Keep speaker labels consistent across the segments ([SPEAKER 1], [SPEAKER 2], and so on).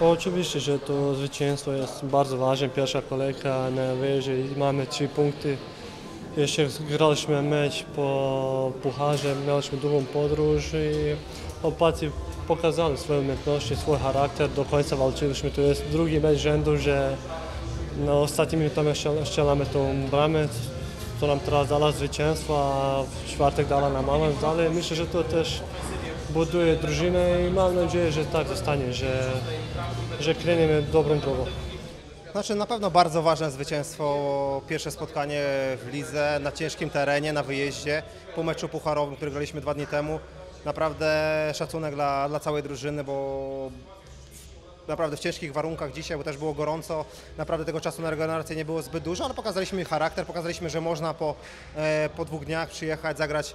[SPEAKER 1] Oczywiście, że to zwycięstwo jest bardzo ważne. Pierwsza kolejka na wyjeździe i mamy trzy punkty. Jeszcze graliśmy mecz po pucharze, mieliśmy długą podróż i chłopacy pokazali swoje umiejętności, swój charakter, do końca walczyliśmy. To jest drugi mecz rzędu, że na ostatnim minutami strzelamy tą bramę, co nam teraz dała zwycięstwo, a w czwartek dała nam awans dalej. Myślę, że to też buduje drużynę i mam nadzieję, że tak zostanie, że, że kliniemy dobrą drogą.
[SPEAKER 2] Znaczy na pewno bardzo ważne zwycięstwo, pierwsze spotkanie w lidze na ciężkim terenie, na wyjeździe, po meczu pucharowym, który graliśmy dwa dni temu. Naprawdę szacunek dla, dla całej drużyny, bo naprawdę w ciężkich warunkach dzisiaj, bo też było gorąco, naprawdę tego czasu na regenerację nie było zbyt dużo, ale pokazaliśmy charakter, pokazaliśmy, że można po, e, po dwóch dniach przyjechać, zagrać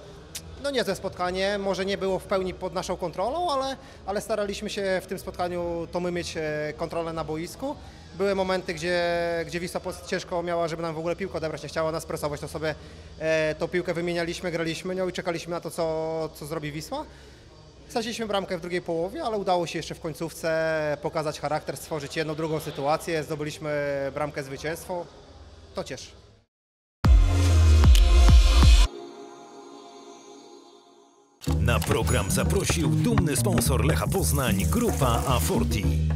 [SPEAKER 2] no niezłe spotkanie, może nie było w pełni pod naszą kontrolą, ale, ale staraliśmy się w tym spotkaniu to my mieć e, kontrolę na boisku. Były momenty, gdzie, gdzie Wisła Płock ciężko miała, żeby nam w ogóle piłkę odebrać, nie chciała nas presować, to sobie e, tą piłkę wymienialiśmy, graliśmy nią i czekaliśmy na to, co, co zrobi Wisła. Straciliśmy bramkę w drugiej połowie, ale udało się jeszcze w końcówce pokazać charakter, stworzyć jedną, drugą sytuację, zdobyliśmy bramkę zwycięstwo. To cieszy.
[SPEAKER 3] Na program zaprosił dumny sponsor Lecha Poznań Grupa A40.